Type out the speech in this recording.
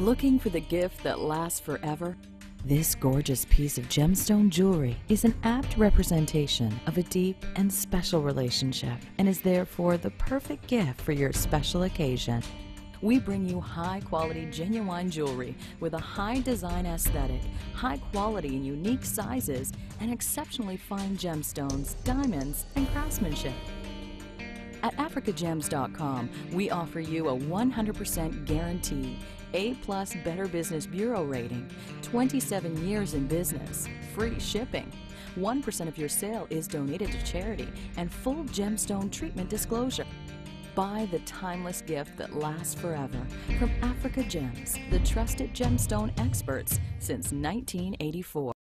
Looking for the gift that lasts forever? This gorgeous piece of gemstone jewelry is an apt representation of a deep and special relationship and is therefore the perfect gift for your special occasion. We bring you high quality genuine jewelry with a high design aesthetic, high quality and unique sizes, and exceptionally fine gemstones, diamonds, and craftsmanship. At AfricaGems.com, we offer you a 100% guarantee, A plus Better Business Bureau rating, 27 years in business, free shipping. 1% of your sale is donated to charity, and full gemstone treatment disclosure. Buy the timeless gift that lasts forever from Africa Gems, the trusted gemstone experts since 1984.